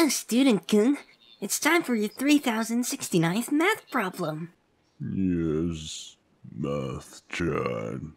Oh, student Kun, it's time for your 3069th math problem. Yes, Math Chan.